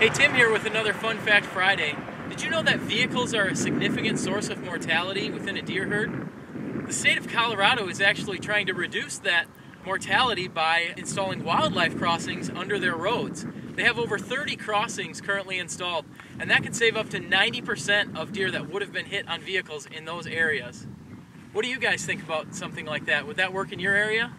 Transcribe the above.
Hey, Tim here with another Fun Fact Friday. Did you know that vehicles are a significant source of mortality within a deer herd? The state of Colorado is actually trying to reduce that mortality by installing wildlife crossings under their roads. They have over 30 crossings currently installed, and that can save up to 90% of deer that would have been hit on vehicles in those areas. What do you guys think about something like that? Would that work in your area?